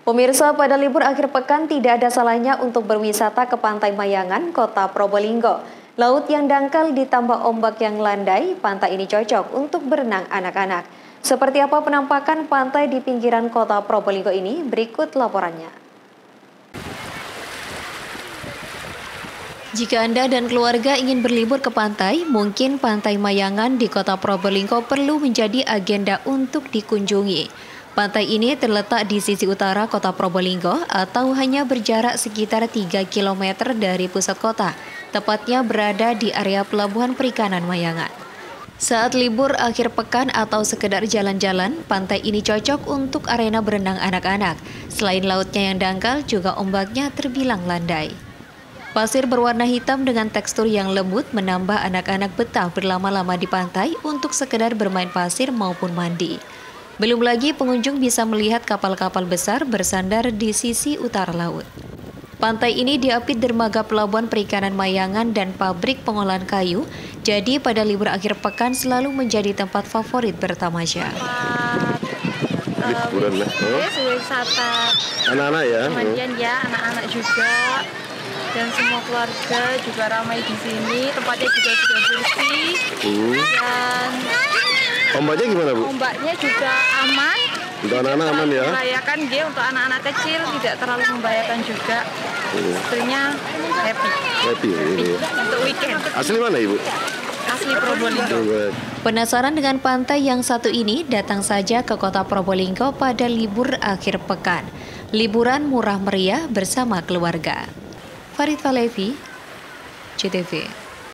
Pemirsa, pada libur akhir pekan tidak ada salahnya untuk berwisata ke Pantai Mayangan, Kota Probolinggo. Laut yang dangkal ditambah ombak yang landai, pantai ini cocok untuk berenang anak-anak. Seperti apa penampakan pantai di pinggiran Kota Probolinggo ini? Berikut laporannya. Jika Anda dan keluarga ingin berlibur ke pantai, mungkin Pantai Mayangan di Kota Probolinggo perlu menjadi agenda untuk dikunjungi. Pantai ini terletak di sisi utara Kota Probolinggo atau hanya berjarak sekitar 3 km dari pusat kota, tepatnya berada di area Pelabuhan Perikanan Mayangan. Saat libur akhir pekan atau sekedar jalan-jalan, pantai ini cocok untuk arena berenang anak-anak. Selain lautnya yang dangkal, juga ombaknya terbilang landai. Pasir berwarna hitam dengan tekstur yang lembut menambah anak-anak betah berlama-lama di pantai untuk sekedar bermain pasir maupun mandi. Belum lagi pengunjung bisa melihat kapal-kapal besar bersandar di sisi utara laut. Pantai ini diapit dermaga pelabuhan perikanan Mayangan dan pabrik pengolahan kayu, jadi pada libur akhir pekan selalu menjadi tempat favorit bertamasya. Liburan lah. wisata Anak-anak ya. Kemudian ya anak-anak juga dan semua keluarga juga ramai di sini. Tempatnya juga sudah bersih Hmm. dan Ombaknya gimana bu? ombaknya juga aman. Untuk anak-anak aman ya? Membahayakan dia untuk anak-anak kecil tidak terlalu membahayakan juga. Hmm. Istrinya happy. Happy ini. ya. Untuk weekend Asli mana ibu? asli Probolinggo. Penasaran dengan pantai yang satu ini? Datang saja ke kota Probolinggo pada libur akhir pekan. Liburan murah meriah bersama keluarga. Farid Falevi, CTV.